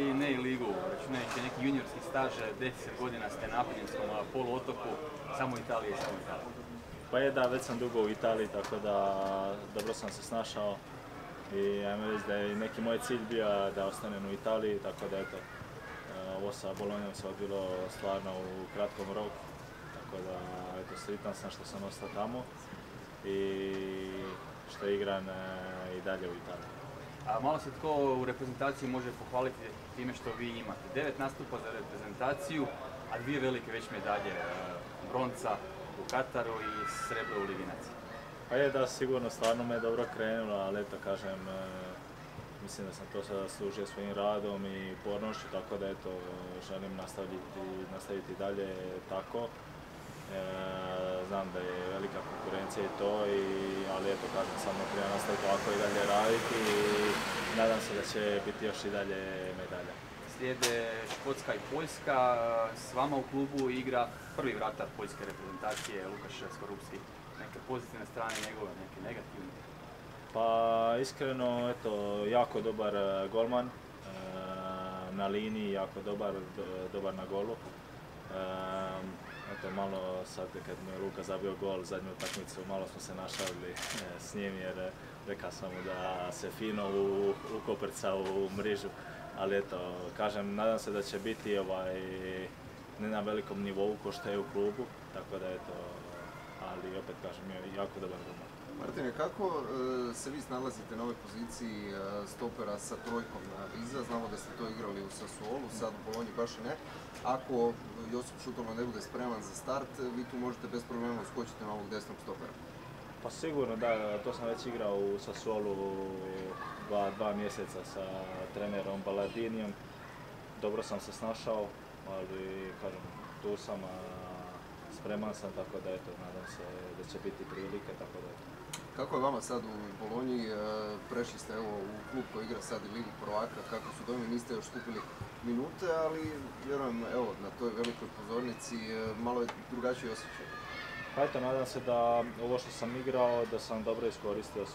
i ne i ligu, računajući neki juniorski staž, 10 godina ste na Apeninskom poluotoku, samo Italije samo Italije. Pa je da, već sam dugo u Italiji, tako da dobro sam se snašao i ajmo reći da je neki moj cilj bio da ostanem u Italiji, tako da eto, e, ovo sa Bolonjom se odbilo stvarno u kratkom roku, tako da eto, sritan sam što sam ostao tamo i što igram i dalje u Italiji. Malo se tko u reprezentaciji može pohvaliti time što vi imate. Devet nastupa za reprezentaciju, a dvije velike već medalje, e, bronca u Kataru i srebro u Ligi Pa je da, sigurno, stvarno me dobro krenulo, ali eto kažem, e, mislim da sam to sada služio svojim radom i pornošću, tako da eto, želim nastaviti, nastaviti dalje tako. E, znam da je velika konkurencija i to, i, ali eto kažem, samo treba nastaviti ovako i dalje raditi i nadam se da će biti još i dalje medalja. Slijede Škotska i Poljska, s vama u klubu igra prvi vratar poljske reprezentacije Lukaš Skorupski. Neke pozitivne strane njegove, neke negativne? Pa iskreno, eto, jako dobar e, golman, e, na liniji, jako dobar, dobar na golu. E, eto, malo sad kad mi je Luka zabio gol zadnju utakmicu, malo smo se našalili s njim jer rekao sam mu da se fino ukoprca u mrižu ali eto, kažem, nadam se da će biti ovaj, ne na velikom nivou ko što je u klubu, tako da eto, ali opet kažem, jako dobar golman. Martine, kako e, se vi snalazite na ovoj poziciji e, stopera sa trojkom na iza? Znamo da ste to igrali u Sassuolu, sad u Bolonji baš i ne. Ako Josip Šutolo ne bude spreman za start, vi tu možete bez problema skočiti na ovog desnog stopera. Pa sigurno da, to sam već igrao u Sassuolu dva, mjeseca sa trenerom Baladinijom. Dobro sam se snašao, ali kažem, tu sam, spreman sam, tako da eto, nadam se da će biti prilike, tako da eto. Kako je vama sad u Bolonji, e, prešli ste u klub koji igra sad i Ligu prvaka, kako su dojmi, niste još skupili minute, ali vjerujem evo, na toj velikoj pozornici e, malo je drugačiji osjećaj. Pa eto, nadam se da ovo što sam igrao, da sam dobro iskoristio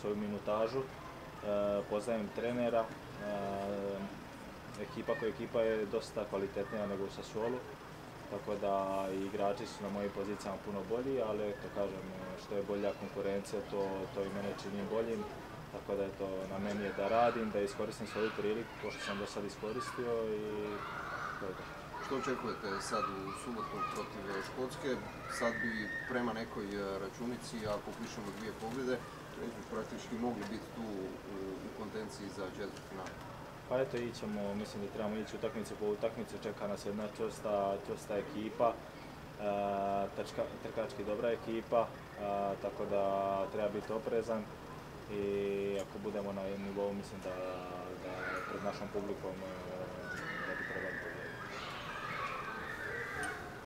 svoju minutažu. E, trenera, e, ekipa koja ekipa je dosta kvalitetnija nego u Sassuolu, tako da igrači su na mojim pozicijama puno bolji, ali eto kažem, što je bolja konkurencija, to, to i mene čini boljim, tako da eto, na meni je da radim, da iskoristim svoju priliku, ko što sam do sad iskoristio i to je to. Što očekujete sad u subotu protiv Škotske? Sad bi prema nekoj računici, ako upišemo dvije pobjede, praktički mogli biti tu u, kontenciji za četvrtfinale? Pa eto, ićemo, mislim da trebamo ići utakmicu po utakmicu, čeka nas jedna čvrsta, čvrsta ekipa, e, trkački dobra ekipa, e, tako da treba biti oprezan i ako budemo na nivou, mislim da, da pred našom publikom e,